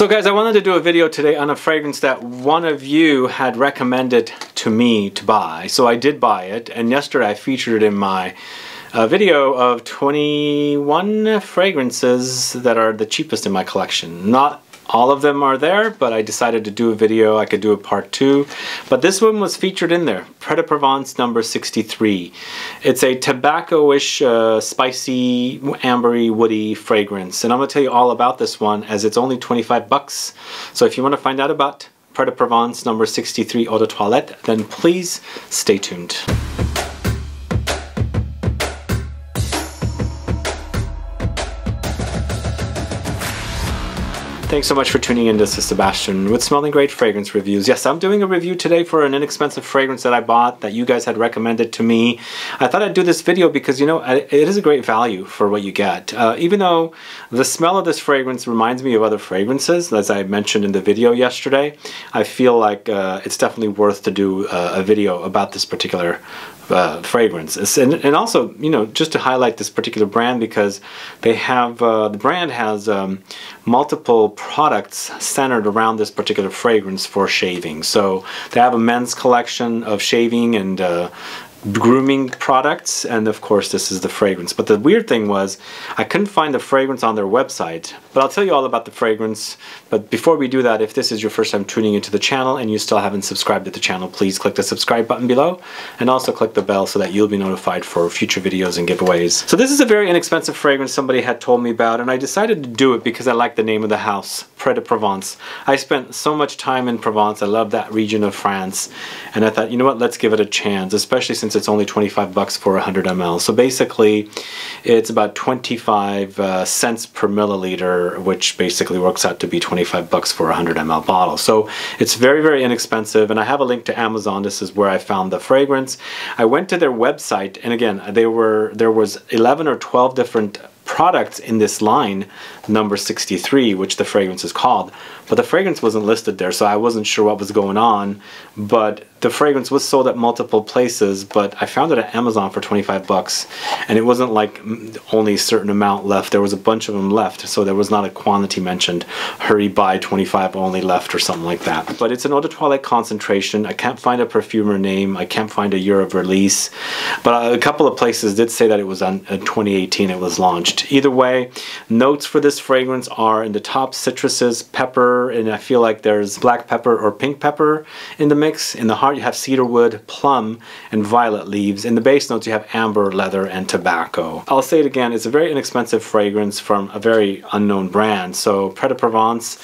So guys, I wanted to do a video today on a fragrance that one of you had recommended to me to buy. So I did buy it, and yesterday I featured it in my uh, video of 21 fragrances that are the cheapest in my collection. Not all of them are there, but I decided to do a video. I could do a part two. But this one was featured in there. Pre Provence number 63. It's a tobacco-ish, uh, spicy, ambery, woody fragrance. And I'm to tell you all about this one as it's only 25 bucks. So if you want to find out about Pre Provence number 63 Eau de Toilette, then please stay tuned. Thanks so much for tuning in. This is Sebastian with Smelling Great Fragrance Reviews. Yes, I'm doing a review today for an inexpensive fragrance that I bought that you guys had recommended to me. I thought I'd do this video because, you know, it is a great value for what you get. Uh, even though the smell of this fragrance reminds me of other fragrances, as I mentioned in the video yesterday, I feel like uh, it's definitely worth to do uh, a video about this particular uh, fragrance. And, and also, you know, just to highlight this particular brand because they have, uh, the brand has um, multiple products centered around this particular fragrance for shaving. So they have a men's collection of shaving and uh, grooming products and of course this is the fragrance. But the weird thing was I couldn't find the fragrance on their website. But I'll tell you all about the fragrance. But before we do that if this is your first time tuning into the channel and you still haven't subscribed to the channel please click the subscribe button below and also click the bell so that you'll be notified for future videos and giveaways. So this is a very inexpensive fragrance somebody had told me about and I decided to do it because I like the name of the house Pre de Provence I spent so much time in Provence I love that region of France and I thought you know what let's give it a chance especially since it's only 25 bucks for 100 ml. So basically, it's about 25 uh, cents per milliliter, which basically works out to be 25 bucks for a 100 ml bottle. So it's very, very inexpensive. And I have a link to Amazon. This is where I found the fragrance. I went to their website, and again, they were there was 11 or 12 different products in this line, number 63, which the fragrance is called. But the fragrance wasn't listed there, so I wasn't sure what was going on. But the fragrance was sold at multiple places, but I found it at Amazon for 25 bucks. And it wasn't like mm, only a certain amount left. There was a bunch of them left, so there was not a quantity mentioned. Hurry buy 25 only left or something like that. But it's an eau de toilette concentration. I can't find a perfumer name. I can't find a year of release. But uh, a couple of places did say that it was on in uh, 2018 it was launched. Either way, notes for this fragrance are in the top citruses, pepper, and I feel like there's black pepper or pink pepper in the mix. In the heart you have cedarwood, plum, and violet leaves. In the base notes you have amber, leather, and tobacco. I'll say it again, it's a very inexpensive fragrance from a very unknown brand. So Pre de Provence,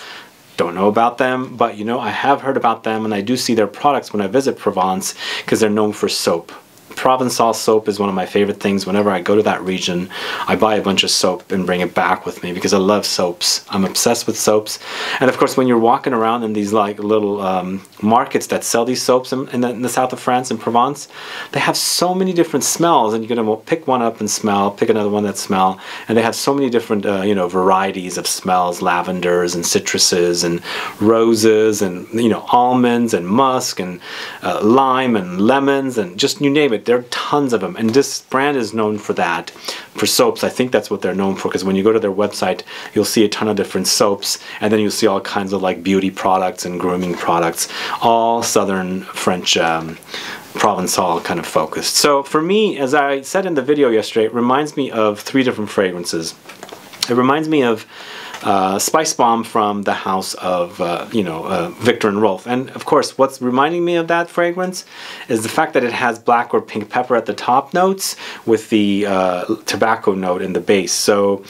don't know about them, but you know, I have heard about them and I do see their products when I visit Provence because they're known for soap. Provençal soap is one of my favorite things. Whenever I go to that region, I buy a bunch of soap and bring it back with me because I love soaps. I'm obsessed with soaps. And of course, when you're walking around in these like little um, markets that sell these soaps in, in, the, in, the, south of France, in Provence, they have so many different smells and you're gonna pick one up and smell, pick another one that smell, and they have so many different, uh, you know, varieties of smells, lavenders and citruses and roses and, you know, almonds and musk and uh, lime and lemons and just you name it there are tons of them, and this brand is known for that. For soaps, I think that's what they're known for, because when you go to their website, you'll see a ton of different soaps, and then you'll see all kinds of like beauty products and grooming products, all Southern French um, Provençal kind of focused. So for me, as I said in the video yesterday, it reminds me of three different fragrances. It reminds me of uh, Spicebomb from the house of, uh, you know, uh, Viktor and Rolf. And of course, what's reminding me of that fragrance is the fact that it has black or pink pepper at the top notes with the uh, tobacco note in the base. So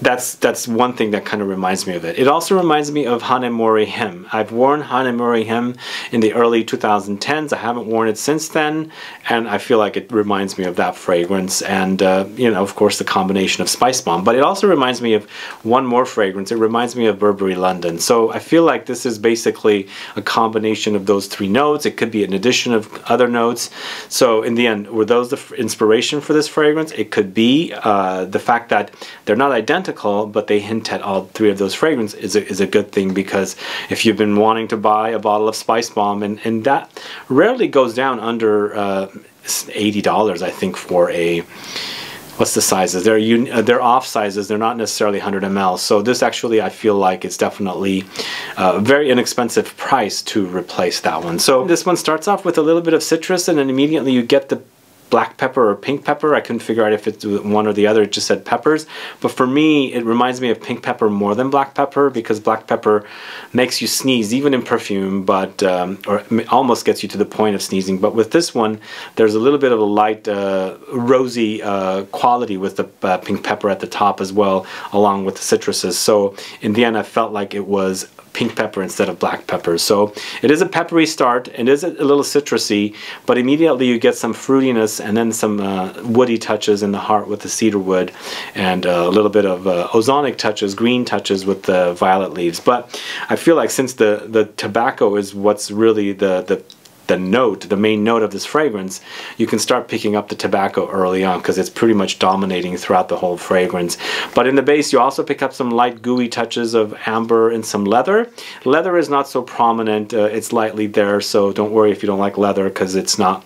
that's that's one thing that kind of reminds me of it. It also reminds me of Hanae Mori Him. I've worn Hanae Mori Him in the early 2010s. I haven't worn it since then, and I feel like it reminds me of that fragrance. And uh, you know, of course, the combination of Spicebomb. But it also reminds me of one more fragrance. It reminds me of Burberry London. So I feel like this is basically a combination of those three notes. It could be an addition of other notes. So in the end, were those the inspiration for this fragrance? It could be uh, the fact that they're not identical but they hint at all three of those fragrances is a, is a good thing because if you've been wanting to buy a bottle of Spicebomb, and, and that rarely goes down under uh, $80, I think, for a what's the sizes? They're un, uh, they're off sizes. They're not necessarily 100 ml. So this actually, I feel like it's definitely a very inexpensive price to replace that one. So this one starts off with a little bit of citrus, and then immediately you get the black pepper or pink pepper. I couldn't figure out if it's one or the other. It just said peppers. But for me, it reminds me of pink pepper more than black pepper because black pepper makes you sneeze, even in perfume, but um, or almost gets you to the point of sneezing. But with this one, there's a little bit of a light, uh, rosy uh, quality with the uh, pink pepper at the top as well, along with the citruses. So in the end, I felt like it was pink pepper instead of black pepper. So it is a peppery start. It is a, little citrusy, but immediately you get some fruitiness and then some uh, woody touches in the heart with the cedar wood and uh, a little bit of uh, ozonic touches, green touches with the violet leaves. But I feel like since the, the tobacco is what's really the, the the note, the main note of this fragrance, you can start picking up the tobacco early on because it's pretty much dominating throughout the whole fragrance. But in the base, you also pick up some light gooey touches of amber and some leather. Leather is not so prominent, uh, it's lightly there, so don't worry if you don't like leather because it's not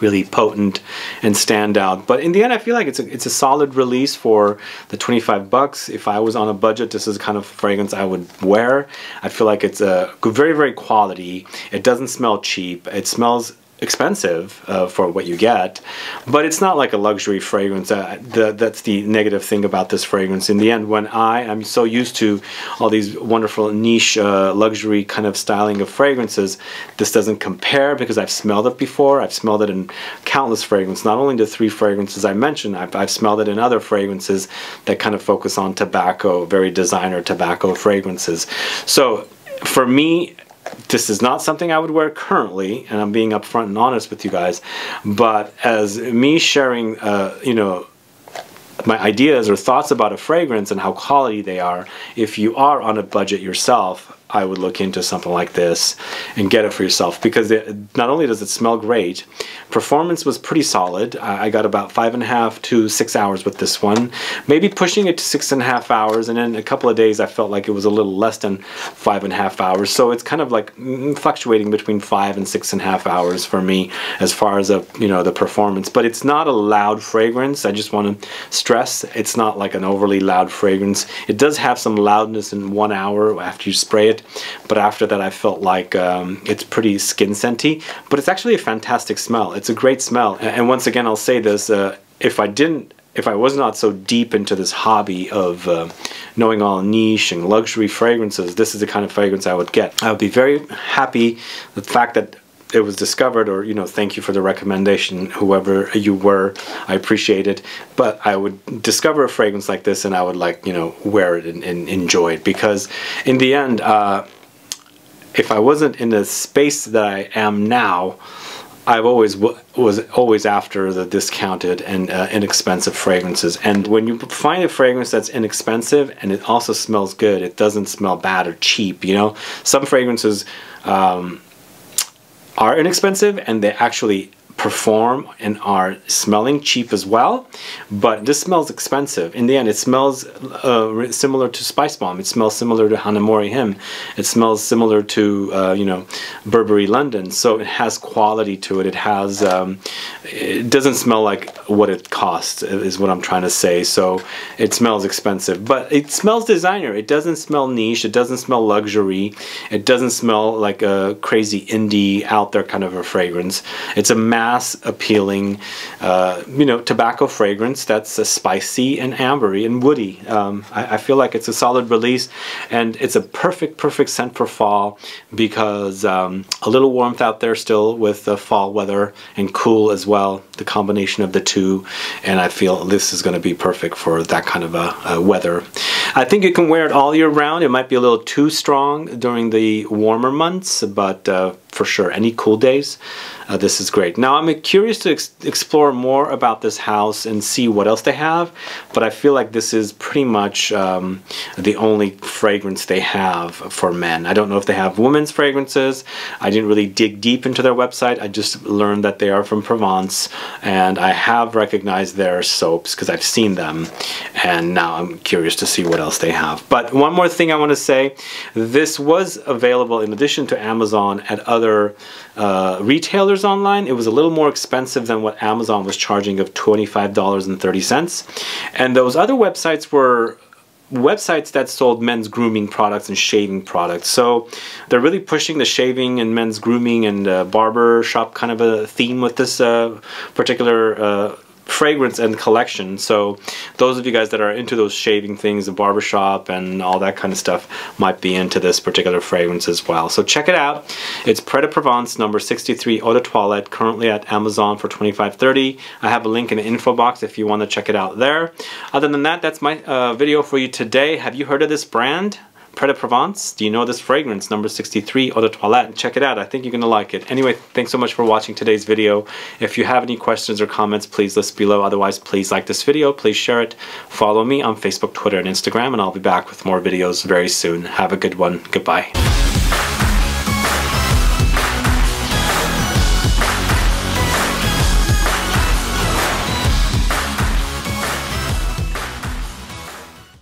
really potent and stand out. But in the end, I feel like it's a, it's a solid release for the 25 bucks. If I was on a budget, this is kind of fragrance I would wear. I feel like it's a very, very quality. It doesn't smell cheap. It smells expensive uh, for what you get, but it's not like a luxury fragrance. Uh, the, that's the negative thing about this fragrance. In the end, when I am so used to all these wonderful niche uh, luxury kind of styling of fragrances, this doesn't compare because I've smelled it before. I've smelled it in countless fragrances, not only the three fragrances I mentioned, I've, I've smelled it in other fragrances that kind of focus on tobacco, very designer tobacco fragrances. So for me, this is not something I would wear currently, and I'm being upfront and honest with you guys. But as me sharing, uh, you know, my ideas or thoughts about a fragrance and how quality they are, if you are on a budget yourself, I would look into something like this and get it for yourself because it, not only does it smell great, performance was pretty solid. I got about five and a half to six hours with this one, maybe pushing it to six and a half hours. And in a couple of days I felt like it was a little less than five and a half hours. So it's kind of like mm, fluctuating between five and six and a half hours for me as far as a, you know, the performance. But it's not a loud fragrance. I just want to stress it's not like an overly loud fragrance. It does have some loudness in one hour after you spray it but after that I felt like um, it's pretty skin scenty but it's actually a fantastic smell. It's a great smell. And once again I'll say this uh, if I didn't if I was not so deep into this hobby of uh, knowing all niche and luxury fragrances, this is the kind of fragrance I would get. I would be very happy. The fact that it was discovered or you know thank you for the recommendation whoever you were i appreciate it but i would discover a fragrance like this and i would like you know wear it and, and enjoy it because in the end uh, if i wasn't in the space that i am now I've always was always after the discounted and uh, inexpensive fragrances. And when you find a fragrance that's inexpensive and it also smells good, it doesn't smell bad or cheap. You know, some fragrances um, are inexpensive and they actually perform and are smelling cheap as well but this smells expensive. In the end it smells uh, similar to Spicebomb. It smells similar to Hanae Mori him. It smells similar to uh, you know burberry london. So it has quality to it. It has um, it doesn't smell like what it costs is what i'm trying to say. So it smells expensive. But it smells designer. It doesn't smell niche. It doesn't smell luxury. It doesn't smell like a crazy indie out there kind of a fragrance. It's a mass appealing, uh, you know, tobacco fragrance that's uh, spicy and ambery and woody. Um, I, I, feel like it's a solid release and it's a perfect, perfect scent for fall because um, a little warmth out there still with the fall weather and cool as well, the combination of the two. And I feel this is going to be perfect for that kind of a, a weather. I think you can wear it all year round. It might be a little too strong during the warmer months, but uh, for sure, any cool days, uh, this is great. Now I'm curious to ex explore more about this house and see what else they have, but I feel like this is pretty much um, the only fragrance they have for men. I don't know if they have women's fragrances. I didn't really dig deep into their website. I just learned that they are from Provence and I have recognized their soaps because I've seen them and now I'm curious to see what else else they have. But one more thing I want to say, this was available in addition to Amazon at other uh, retailers online. It was a little more expensive than what Amazon was charging of $25.30. And those other websites were websites that sold men's grooming products and shaving products. So they're really pushing the shaving and men's grooming and uh, barber shop kind of a theme with this uh, particular uh, fragrance and collection. So those of you guys that are into those shaving things, the barbershop and all that kind of stuff might be into this particular fragrance as well. So check it out. It's de Provence number 63 Eau de Toilette currently at Amazon for 25.30. I have a link in the info box if you want to check it out there. Other than that, that's my uh, video for you today. Have you heard of this brand? Pre de Provence. Do you know this fragrance, number 63, Eau de Toilette? Check it out. I think you're going to like it. Anyway, thanks so much for watching today's video. If you have any questions or comments, please list below. Otherwise, please like this video. Please share it. Follow me on Facebook, Twitter, and Instagram, and I'll be back with more videos very soon. Have a good one. Goodbye.